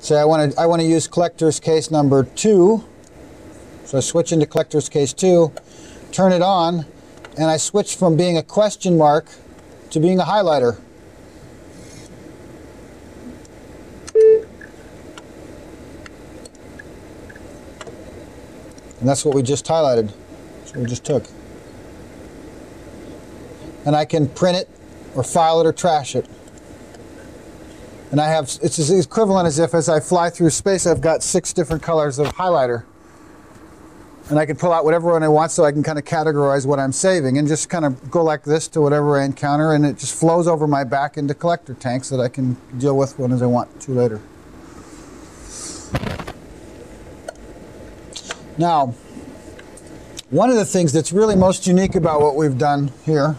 say I want to I want to use collector's case number two. So I switch into collector's case two, turn it on, and I switch from being a question mark to being a highlighter. And that's what we just highlighted. What we just took. And I can print it or file it or trash it. And I have, it's as equivalent as if as I fly through space, I've got six different colors of highlighter. And I can pull out whatever one I want so I can kind of categorize what I'm saving and just kind of go like this to whatever I encounter and it just flows over my back into collector tanks that I can deal with when as I want to later. Now, one of the things that's really most unique about what we've done here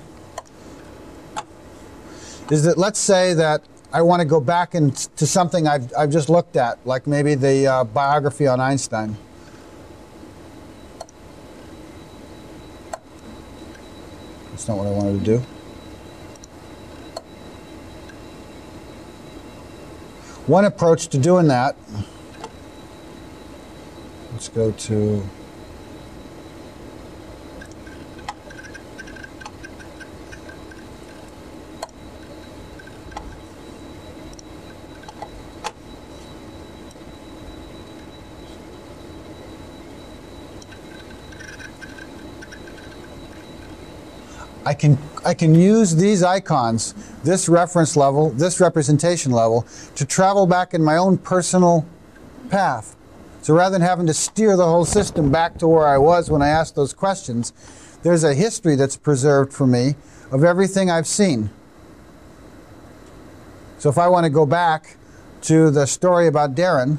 is that let's say that I want to go back into something I've, I've just looked at, like maybe the uh, biography on Einstein. That's not what I wanted to do. One approach to doing that Let's go to I can, I can use these icons, this reference level, this representation level, to travel back in my own personal path. So rather than having to steer the whole system back to where I was when I asked those questions, there's a history that's preserved for me of everything I've seen. So if I want to go back to the story about Darren,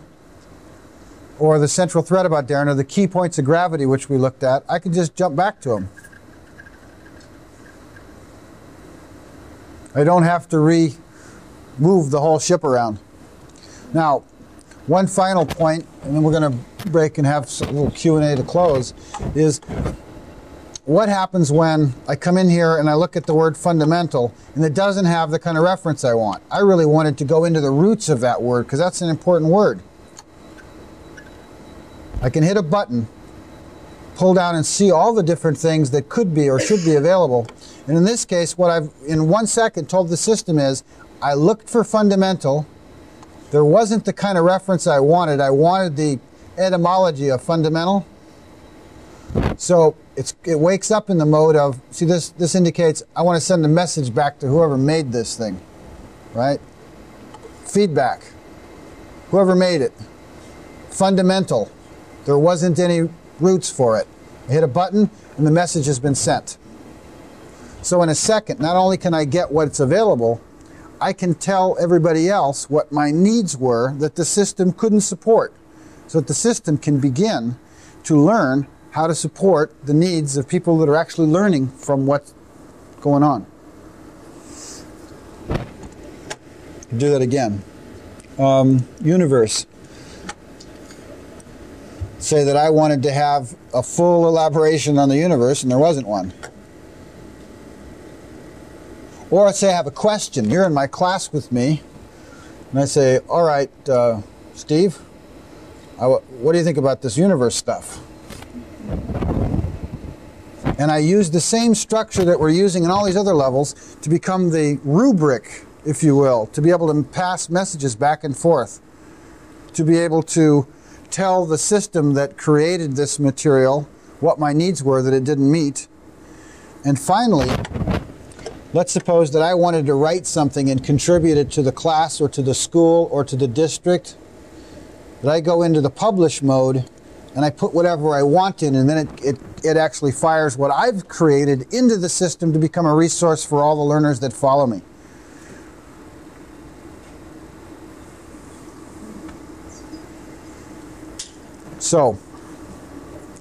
or the central thread about Darren, or the key points of gravity which we looked at, I can just jump back to them. I don't have to re-move the whole ship around. Now, one final point, and then we're going to break and have a little Q&A to close, is what happens when I come in here and I look at the word fundamental and it doesn't have the kind of reference I want. I really wanted to go into the roots of that word because that's an important word. I can hit a button, pull down and see all the different things that could be or should be available. And in this case, what I've in one second told the system is I looked for fundamental there wasn't the kind of reference I wanted. I wanted the etymology of fundamental. So it wakes up in the mode of, see this, this indicates I want to send a message back to whoever made this thing, right? Feedback, whoever made it. Fundamental, there wasn't any roots for it. I hit a button and the message has been sent. So in a second, not only can I get what's available, I can tell everybody else what my needs were that the system couldn't support. So that the system can begin to learn how to support the needs of people that are actually learning from what's going on. Do that again. Um, universe. Say that I wanted to have a full elaboration on the universe and there wasn't one. Or let's say I have a question. You're in my class with me, and I say, All right, uh, Steve, I, what do you think about this universe stuff? And I use the same structure that we're using in all these other levels to become the rubric, if you will, to be able to pass messages back and forth, to be able to tell the system that created this material what my needs were that it didn't meet. And finally, Let's suppose that I wanted to write something and contribute it to the class or to the school or to the district. That I go into the publish mode and I put whatever I want in, and then it, it, it actually fires what I've created into the system to become a resource for all the learners that follow me. So,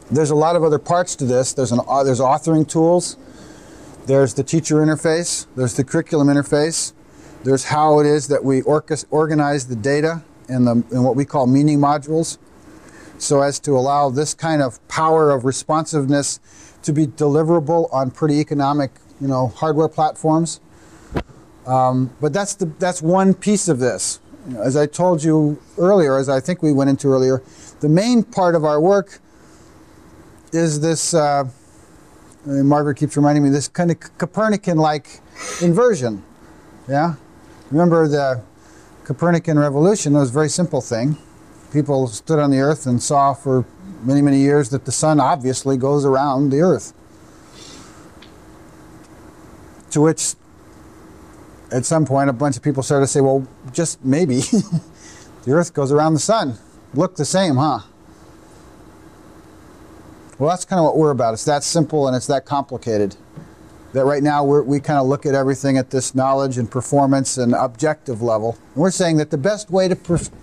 there's a lot of other parts to this. There's, an, uh, there's authoring tools. There's the teacher interface, there's the curriculum interface, there's how it is that we organize the data in, the, in what we call meaning modules so as to allow this kind of power of responsiveness to be deliverable on pretty economic you know, hardware platforms. Um, but that's, the, that's one piece of this. You know, as I told you earlier, as I think we went into earlier, the main part of our work is this. Uh, Margaret keeps reminding me this kind of Copernican-like inversion. Yeah, remember the Copernican revolution It was a very simple thing. People stood on the Earth and saw for many, many years that the sun obviously goes around the Earth. To which, at some point, a bunch of people started to say, well, just maybe the Earth goes around the sun. Look the same, huh? Well, that's kind of what we're about. It's that simple and it's that complicated. That right now we kind of look at everything at this knowledge and performance and objective level. And we're saying that the best way to,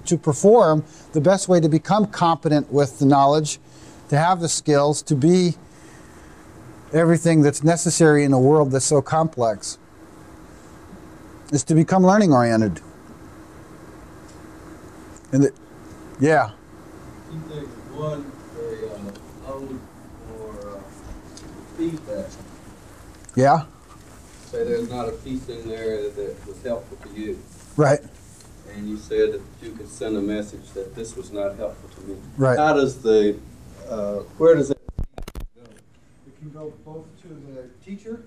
to perform, the best way to become competent with the knowledge, to have the skills, to be everything that's necessary in a world that's so complex, is to become learning oriented. And that, yeah. Two things. One, feedback. Yeah. Say there's not a piece in there that was helpful to you. Right. And you said that you could send a message that this was not helpful to me. Right. How does the, uh, where does it go? It can go both to the teacher,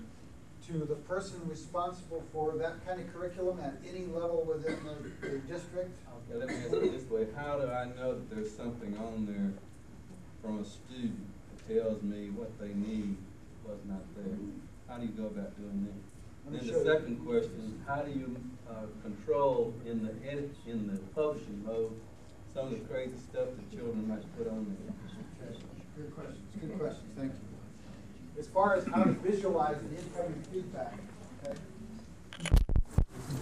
to the person responsible for that kind of curriculum at any level within the, the district. Okay, let me ask it this way. How do I know that there's something on there from a student that tells me what they need was not there. How do you go about doing that? Then the second question, how do you uh, control in the edit, in the publishing mode some of the crazy stuff that children might put on there? Good questions. Good questions. Thank you. As far as how to visualize the incoming feedback, okay.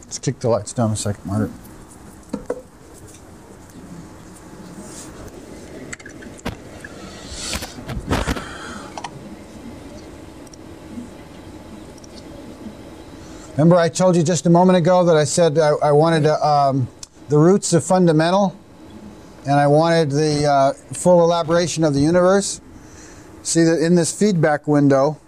Let's kick the lights down a second, Margaret. Remember I told you just a moment ago that I said I, I wanted um, the roots of fundamental and I wanted the uh, full elaboration of the universe. See that in this feedback window,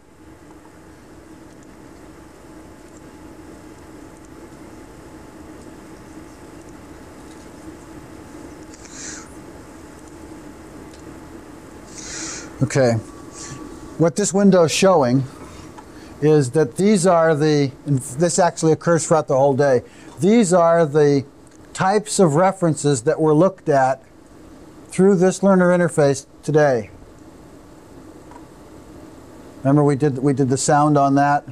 Okay, what this window is showing is that these are the, this actually occurs throughout the whole day, these are the types of references that were looked at through this learner interface today. Remember we did, we did the sound on that?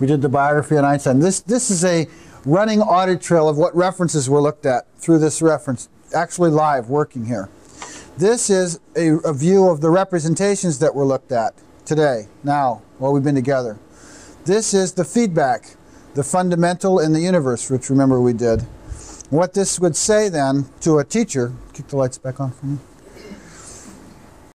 We did the biography on Einstein. This, this is a running audit trail of what references were looked at through this reference, actually live, working here. This is a, a, view of the representations that were looked at today, now, while we've been together. This is the feedback, the fundamental in the universe, which remember we did. What this would say then to a teacher, kick the lights back on for me.